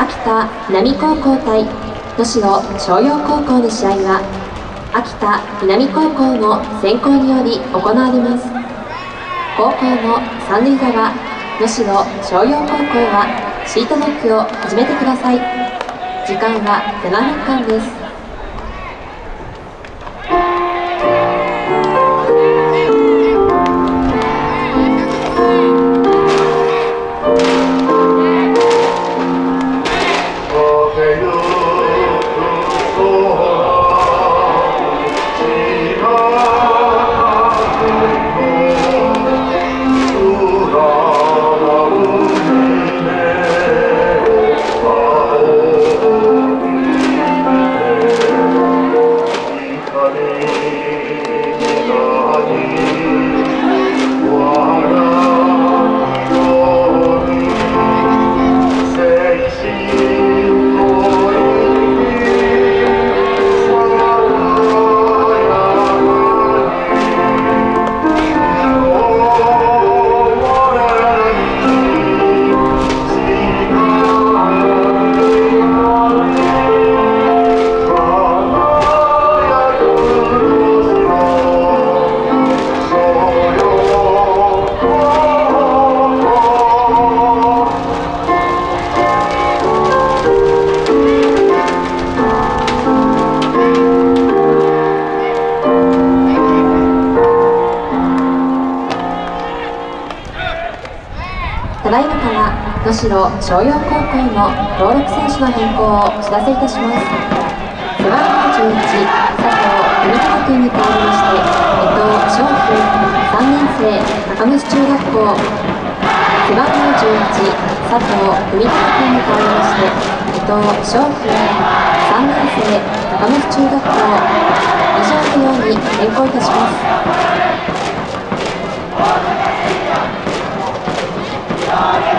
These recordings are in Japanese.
秋田南高校対能代朝陽高校の試合は秋田南高校の先行により行われます。高校の三塁側能代朝陽高校はシートノックを始めてください。時間は7分間です。ただいまから能代松陽高校の登録選手の変更をお知らせいたします。背番号11佐藤文隆君に代わりまして伊藤翔輝3年生高虫中学校背番号11佐藤文隆君に代わりまして伊藤翔輝3年生高虫中学校以上のように変更いたします。Oh, yeah.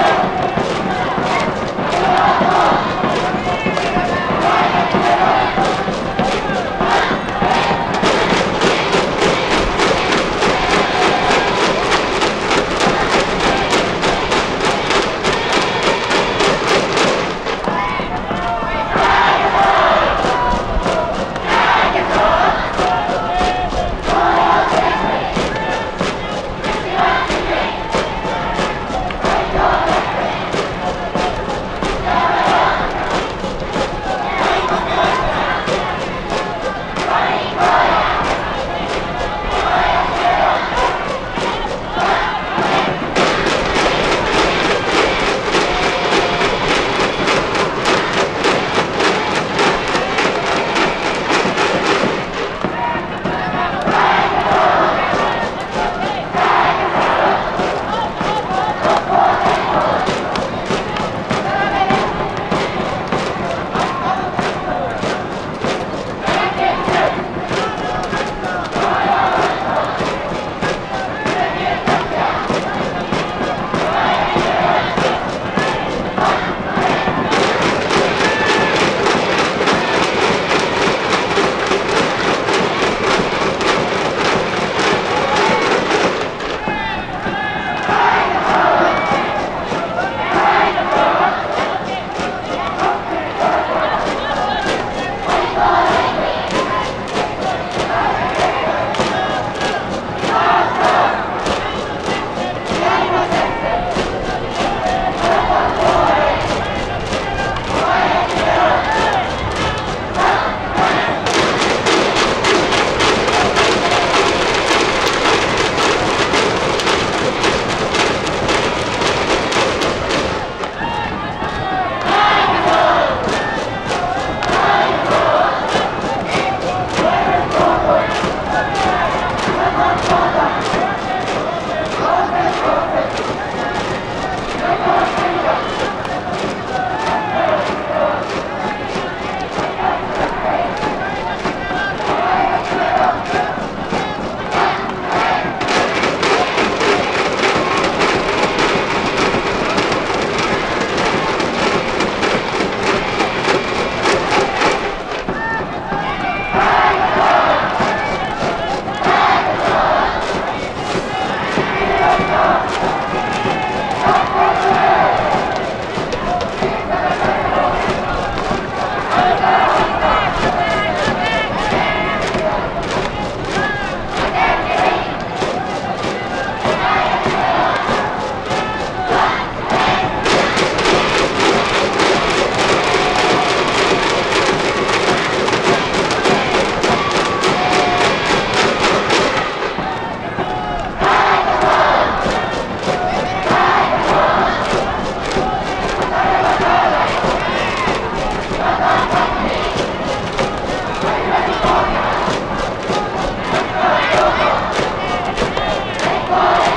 Fire!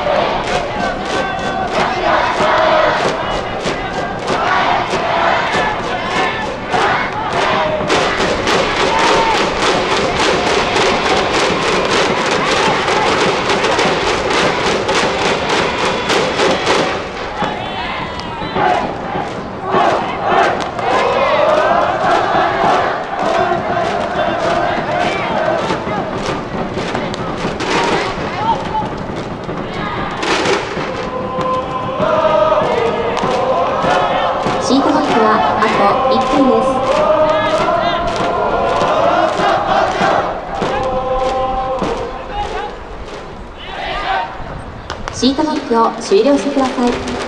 1点です。シートノックを終了してください。